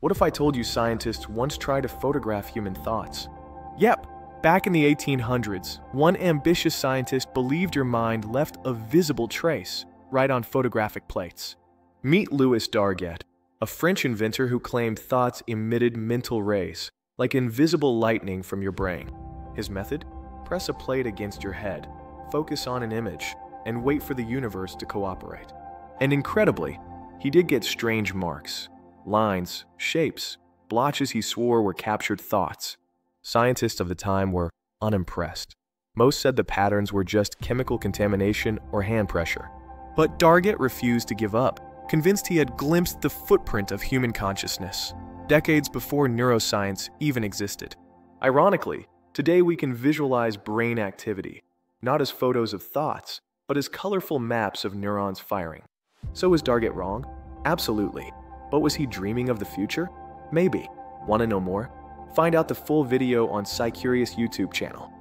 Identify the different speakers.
Speaker 1: What if I told you scientists once tried to photograph human thoughts? Yep, back in the 1800s, one ambitious scientist believed your mind left a visible trace right on photographic plates. Meet Louis Darget, a French inventor who claimed thoughts emitted mental rays, like invisible lightning from your brain. His method? Press a plate against your head, focus on an image, and wait for the universe to cooperate. And incredibly, he did get strange marks lines, shapes, blotches he swore were captured thoughts. Scientists of the time were unimpressed. Most said the patterns were just chemical contamination or hand pressure. But Darget refused to give up, convinced he had glimpsed the footprint of human consciousness, decades before neuroscience even existed. Ironically, today we can visualize brain activity, not as photos of thoughts, but as colorful maps of neurons firing. So is Darget wrong? Absolutely. But was he dreaming of the future? Maybe. Want to know more? Find out the full video on SciCurious YouTube channel.